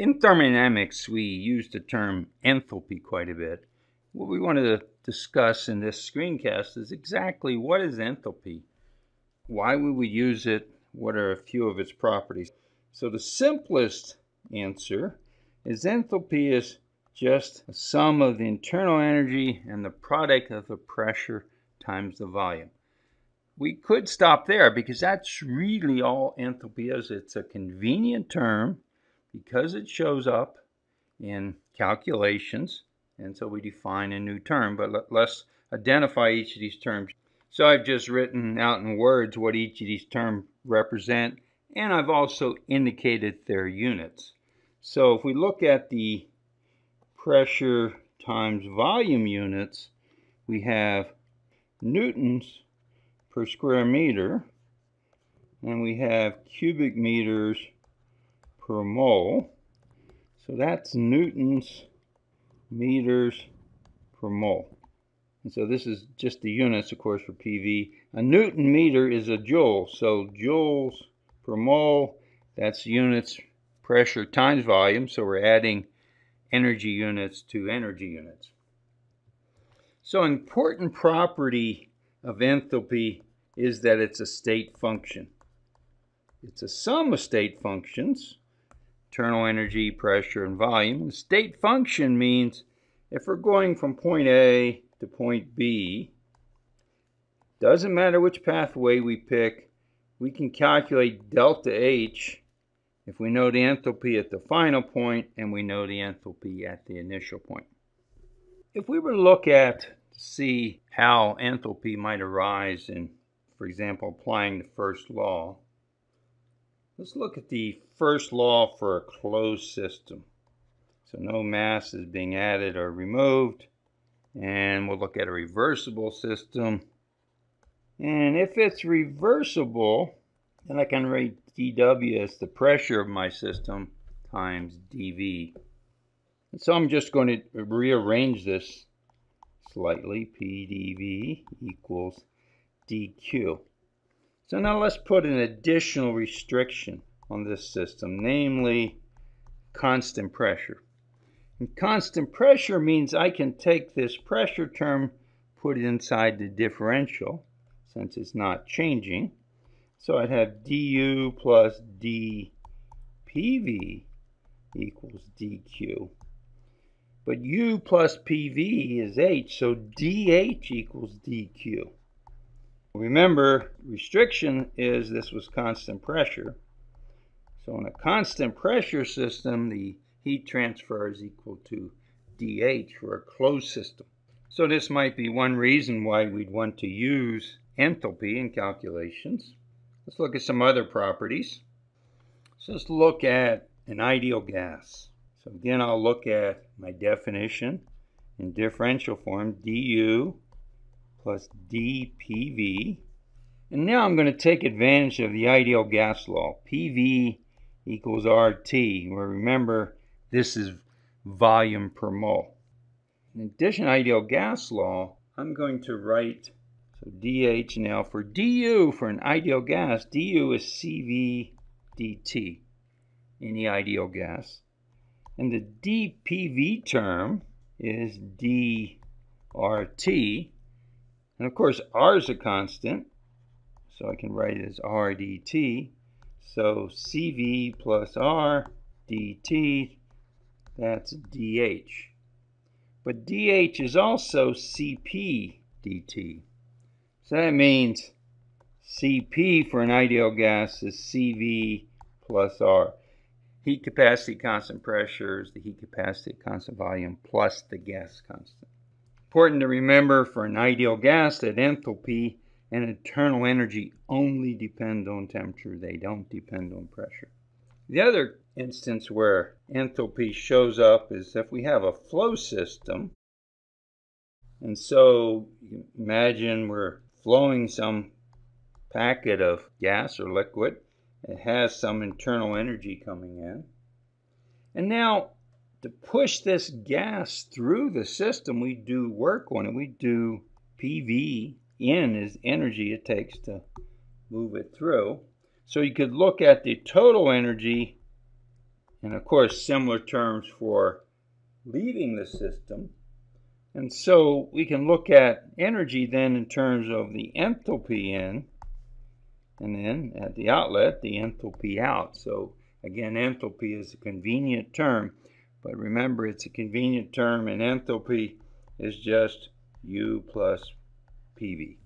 In thermodynamics, we use the term enthalpy quite a bit. What we want to discuss in this screencast is exactly what is enthalpy, why we would we use it, what are a few of its properties. So the simplest answer is enthalpy is just a sum of the internal energy and the product of the pressure times the volume. We could stop there because that's really all enthalpy is. It's a convenient term because it shows up in calculations and so we define a new term but let, us identify each of these terms. So I've just written out in words what each of these terms represent and I've also indicated their units. So if we look at the pressure times volume units, we have newtons per square meter, and we have cubic meters per mole. So that's newtons meters per mole. And so this is just the units, of course, for PV. A newton meter is a joule, so joules per mole, that's units pressure times volume, so we're adding energy units to energy units. So an important property of enthalpy is that it's a state function. It's a sum of state functions, internal energy, pressure, and volume. The state function means if we're going from point A to point B, doesn't matter which pathway we pick, we can calculate delta H if we know the enthalpy at the final point and we know the enthalpy at the initial point. If we were to look at to see how enthalpy might arise in, for example, applying the first law, let's look at the first law for a closed system. So no mass is being added or removed. And we'll look at a reversible system. And if it's reversible, then I can write dW as the pressure of my system times dV. And so I'm just going to rearrange this slightly. PdV equals dQ. So now let's put an additional restriction on this system, namely constant pressure. And constant pressure means I can take this pressure term, put it inside the differential, since it's not changing, so I'd have du plus dpv equals dq. But u plus pv is h, so dh equals dq. Remember, restriction is this was constant pressure. So in a constant pressure system, the heat transfer is equal to dH for a closed system. So this might be one reason why we'd want to use enthalpy in calculations. Let's look at some other properties. So let's look at an ideal gas. So again, I'll look at my definition in differential form, du plus dPV. And now I'm going to take advantage of the ideal gas law. PV equals RT, where remember, this is volume per mole. In addition ideal gas law, I'm going to write so dH now for du for an ideal gas, du is CV dt in the ideal gas. And the dPV term is dRT. And of course, R is a constant, so I can write it as r dt. So CV plus R dt, that's dH. But dH is also CP dt. So that means Cp for an ideal gas is Cv plus R. Heat capacity, constant pressure is the heat capacity, constant volume, plus the gas constant. Important to remember for an ideal gas that enthalpy and internal energy only depend on temperature. They don't depend on pressure. The other instance where enthalpy shows up is if we have a flow system. And so imagine we're flowing some packet of gas or liquid. It has some internal energy coming in. And now to push this gas through the system, we do work on it. We do PV in is energy it takes to move it through. So you could look at the total energy And of course, similar terms for leaving the system. And so we can look at energy then in terms of the enthalpy in, and then at the outlet, the enthalpy out. So again, enthalpy is a convenient term, but remember it's a convenient term and enthalpy is just U plus PV.